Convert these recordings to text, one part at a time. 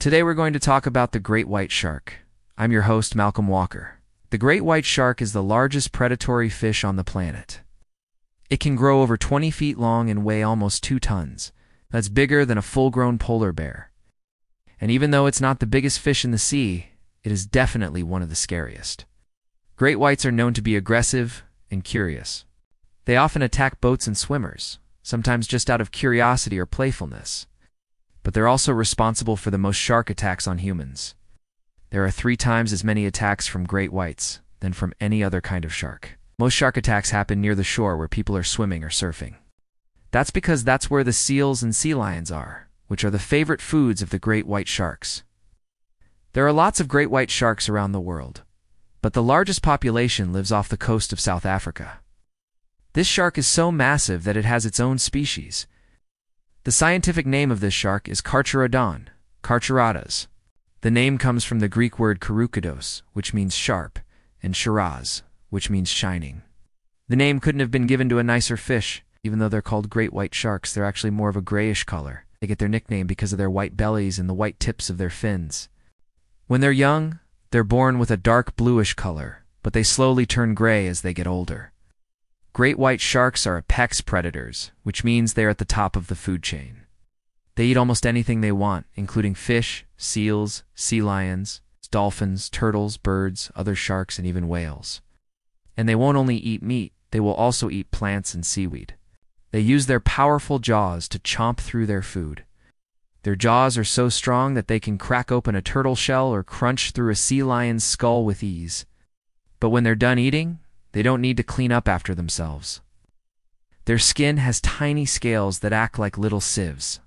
Today we're going to talk about the great white shark. I'm your host, Malcolm Walker. The great white shark is the largest predatory fish on the planet. It can grow over 20 feet long and weigh almost 2 tons. That's bigger than a full-grown polar bear. And even though it's not the biggest fish in the sea, it is definitely one of the scariest. Great whites are known to be aggressive and curious. They often attack boats and swimmers, sometimes just out of curiosity or playfulness but they're also responsible for the most shark attacks on humans. There are three times as many attacks from great whites than from any other kind of shark. Most shark attacks happen near the shore where people are swimming or surfing. That's because that's where the seals and sea lions are, which are the favorite foods of the great white sharks. There are lots of great white sharks around the world, but the largest population lives off the coast of South Africa. This shark is so massive that it has its own species, the scientific name of this shark is Carcharodon, Carcharias. The name comes from the Greek word karukados, which means sharp, and charas, which means shining. The name couldn't have been given to a nicer fish. Even though they're called great white sharks, they're actually more of a grayish color. They get their nickname because of their white bellies and the white tips of their fins. When they're young, they're born with a dark bluish color, but they slowly turn gray as they get older. Great white sharks are apex predators, which means they're at the top of the food chain. They eat almost anything they want, including fish, seals, sea lions, dolphins, turtles, birds, other sharks, and even whales. And they won't only eat meat, they will also eat plants and seaweed. They use their powerful jaws to chomp through their food. Their jaws are so strong that they can crack open a turtle shell or crunch through a sea lion's skull with ease. But when they're done eating, they don't need to clean up after themselves. Their skin has tiny scales that act like little sieves.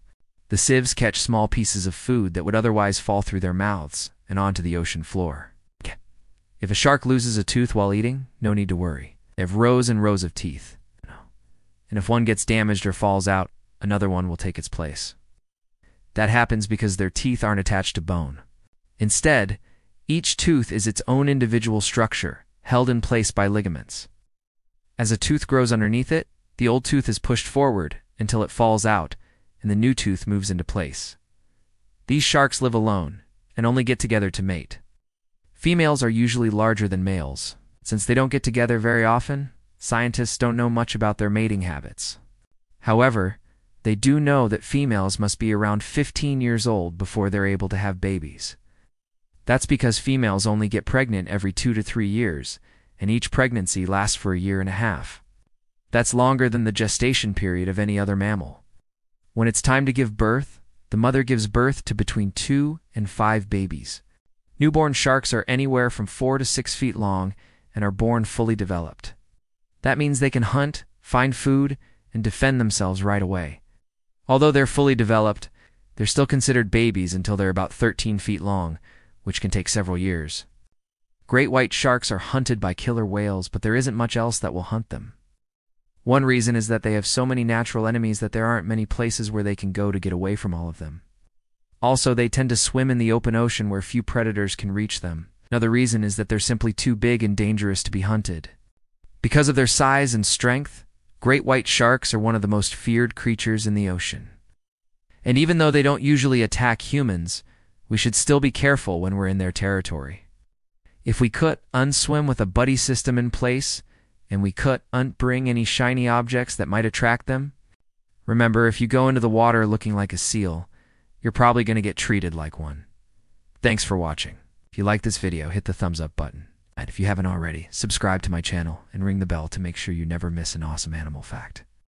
The sieves catch small pieces of food that would otherwise fall through their mouths and onto the ocean floor. If a shark loses a tooth while eating, no need to worry. They have rows and rows of teeth. And if one gets damaged or falls out, another one will take its place. That happens because their teeth aren't attached to bone. Instead, each tooth is its own individual structure held in place by ligaments. As a tooth grows underneath it, the old tooth is pushed forward until it falls out and the new tooth moves into place. These sharks live alone and only get together to mate. Females are usually larger than males. Since they don't get together very often, scientists don't know much about their mating habits. However, they do know that females must be around 15 years old before they're able to have babies. That's because females only get pregnant every two to three years, and each pregnancy lasts for a year and a half. That's longer than the gestation period of any other mammal. When it's time to give birth, the mother gives birth to between two and five babies. Newborn sharks are anywhere from four to six feet long and are born fully developed. That means they can hunt, find food, and defend themselves right away. Although they're fully developed, they're still considered babies until they're about 13 feet long, which can take several years. Great white sharks are hunted by killer whales, but there isn't much else that will hunt them. One reason is that they have so many natural enemies that there aren't many places where they can go to get away from all of them. Also, they tend to swim in the open ocean where few predators can reach them. Another reason is that they're simply too big and dangerous to be hunted. Because of their size and strength, great white sharks are one of the most feared creatures in the ocean. And even though they don't usually attack humans, we should still be careful when we're in their territory. If we could unswim with a buddy system in place, and we could not bring any shiny objects that might attract them, remember if you go into the water looking like a seal, you're probably going to get treated like one. Thanks for watching. If you like this video, hit the thumbs up button. And if you haven't already, subscribe to my channel and ring the bell to make sure you never miss an awesome animal fact.